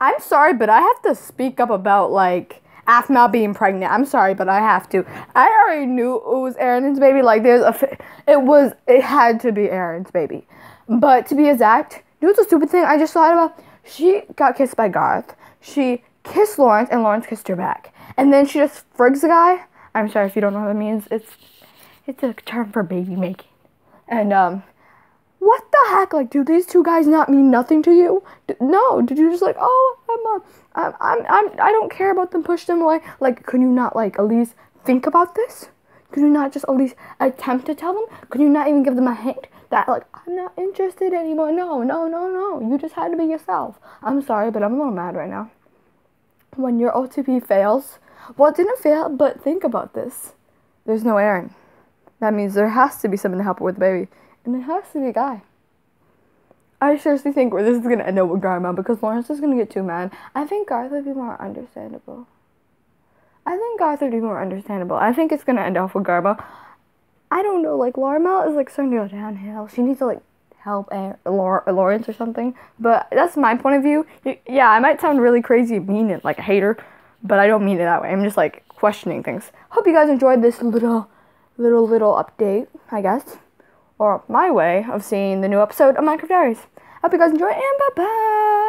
I'm sorry, but I have to speak up about like Aphmau being pregnant. I'm sorry, but I have to. I already knew it was Aaron's baby. Like there's a, it was, it had to be Aaron's baby. But to be exact, you know a stupid thing I just thought about? She got kissed by Garroth. She kissed Laurance, and Laurance kissed her back. And then she just frigs the guy. I'm sorry if you don't know what that means. It's, it's a term for baby making. And um, what the heck? Like, do these two guys not mean nothing to you? D- no, did you just like, oh, I'm, uh, I'm, I'm, I'm, I don't care about them, push them away? Like, could you not like at least think about this? Could you not just at least attempt to tell them? Could you not even give them a hint that like I'm not interested anymore? No, no, no, no. You just had to be yourself. I'm sorry, but I'm a little mad right now. When your OTP fails, well, it didn't fail, but think about this. There's no Aaron. That means there has to be someone to help her with the baby. And it has to be guy. I seriously think where this is gonna end up with Garmau because Laurance is gonna get too mad. I think Garroth would be more understandable. I think Garroth would be more understandable. I think it's gonna end off with Garmau. I don't know, like Larimel is like starting to go downhill. She needs to like help a- Laurance or something. But that's my point of view. Yeah, I might sound really crazy, mean it like a hater, but I don't mean it that way. I'm just like questioning things. Hope you guys enjoyed this little, little, little update. I guess or my way of seeing the new episode of Minecraft Diaries. I hope you guys enjoy and bye bye.